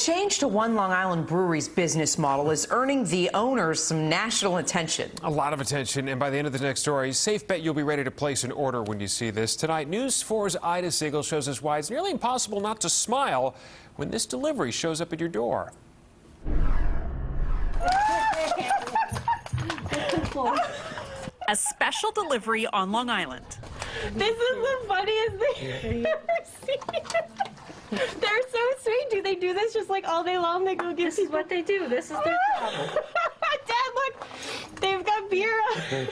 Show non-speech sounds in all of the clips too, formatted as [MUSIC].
Change to One Long Island Brewery's business model is earning the owners some national attention. A lot of attention, and by the end of the next story, safe bet you'll be ready to place an order when you see this. Tonight, News 4's Ida Siegel shows us why it's nearly impossible not to smile when this delivery shows up at your door. A special delivery on Long Island. This is the funniest thing I've ever seen. [LAUGHS] [LAUGHS] They're so sweet. Do they do this just like all day long? They go get This is what they do. This is their [LAUGHS] job. Dad, look, they've got beer. [LAUGHS]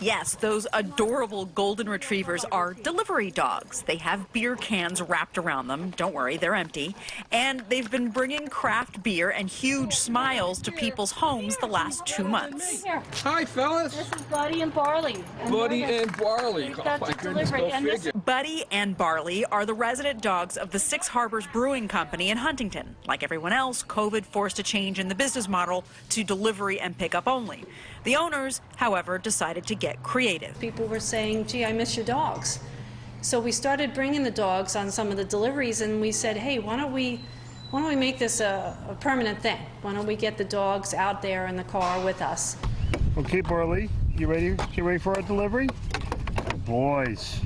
Yes, those adorable golden retrievers are delivery dogs. They have beer cans wrapped around them. Don't worry, they're empty. And they've been bringing craft beer and huge smiles to people's homes the last two months. Hi, fellas. this is Buddy and Barley. And Buddy we're and Barley. Oh, got my goodness, delivery, go and figure. Buddy and Barley are the resident dogs of the Six Harbors Brewing Company in Huntington. Like everyone else, COVID forced a change in the business model to delivery and pickup only. The owners, however, decided to get creative. People were saying, gee, I miss your dogs. So we started bringing the dogs on some of the deliveries, and we said, hey, why don't we, why don't we make this a, a permanent thing? Why don't we get the dogs out there in the car with us? Okay, Barley, you ready? You ready for our delivery? Boys.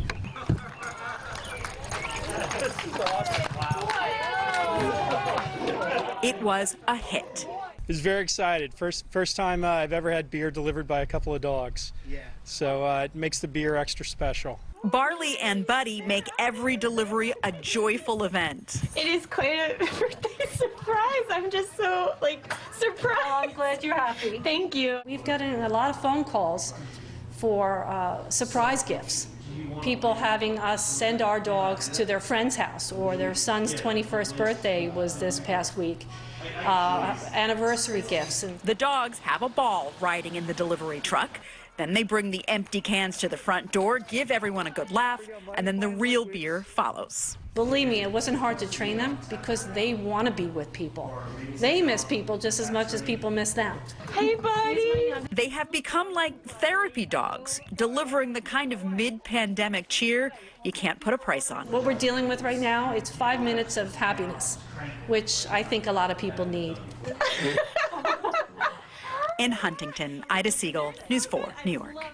It was a hit. Was very excited. First first time uh, I've ever had beer delivered by a couple of dogs. Yeah. So uh, it makes the beer extra special. Barley and Buddy make every delivery a joyful event. It is quite a [LAUGHS] birthday surprise. I'm just so like surprised. I'm glad you're happy. Thank you. We've gotten a lot of phone calls for uh, surprise gifts. People having us send our dogs to their friend's house, or their son's 21st birthday was this past week. Uh, anniversary gifts. And The dogs have a ball riding in the delivery truck. Then they bring the empty cans to the front door, give everyone a good laugh, and then the real beer follows. believe me, it wasn't hard to train them because they want to be with people. They miss people just as much as people miss them. Hey, Buddy. They have become like therapy dogs, delivering the kind of mid pandemic cheer you can't put a price on. What we're dealing with right now, it's five minutes of happiness, which I think a lot of people need. [LAUGHS] In Huntington, Ida Siegel, News 4, New York.